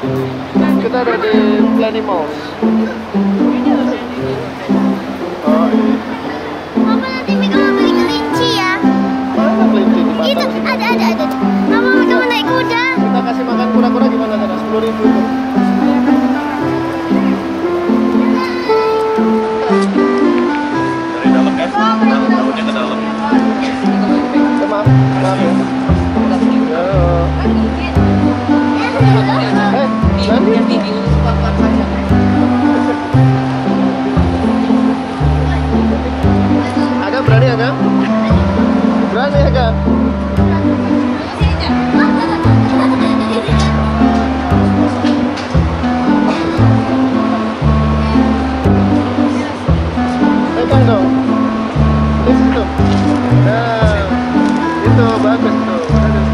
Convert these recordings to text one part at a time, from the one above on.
Kita ada di Planimals. Oh, iya. Papa nanti Mika mau beli kelinci ya. Mana kelinci di Itu Batam? ada ada ada. Mama Mika mau naik kuda. Kita kasih makan kura-kura gimana tadi? Sepuluh ribu itu. Bagus tuh. Terus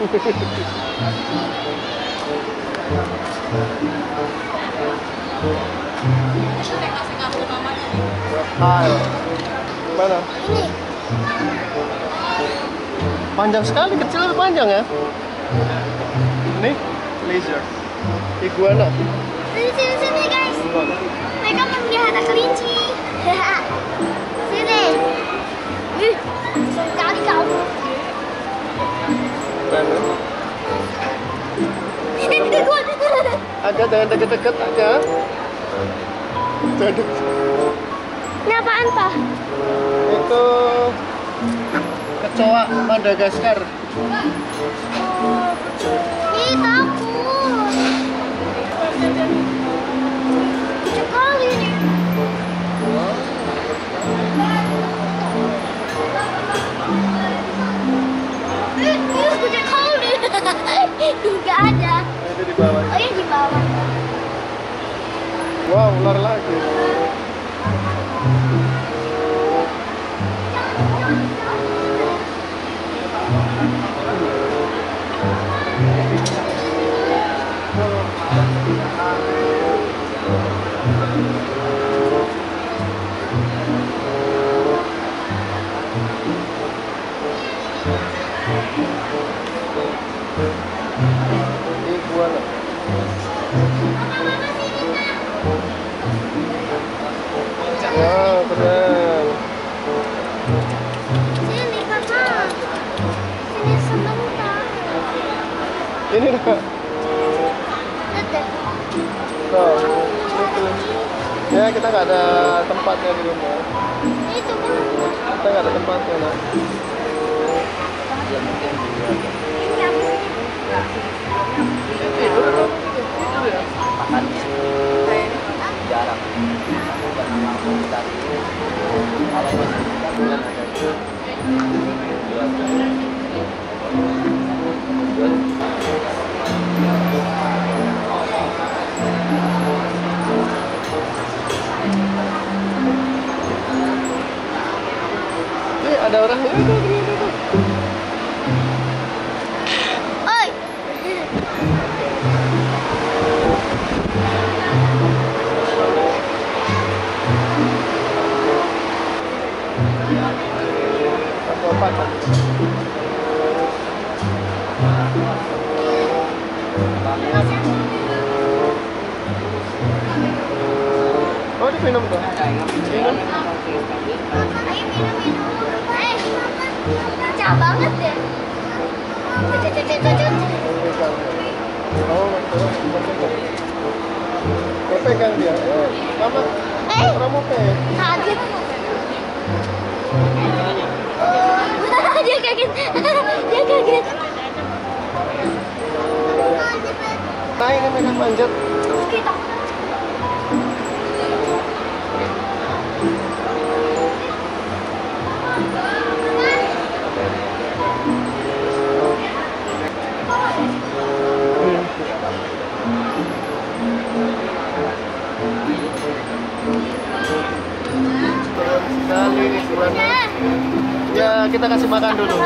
Mana? Ini. Panjang sekali, kecil tapi panjang ya. Ini lizard. Iguana. Sini sini sini Agak jangan deket-deket aja. Deket. Ini apaan pak? Itu kecoa Madagaskar. Ih takut. Wow, ular lagi. Iguana. Keren. Sini kakak. Sini sebentar. Ini deh. Tuh, itu. Ya, kita nggak ada tempatnya di rumah. Itu kan. Kita nggak ada tempatnya, nak. Ini apa ada orang Oh, dia minum tuh. Minum. Eh. Pecah banget deh. Oh. Eh. Eh. Orang mau. Kaget. dia kaget. dia kaget. Ini mereka manjat. Kita. Sekali nih sebenarnya. Ya kita kasih makan dulu.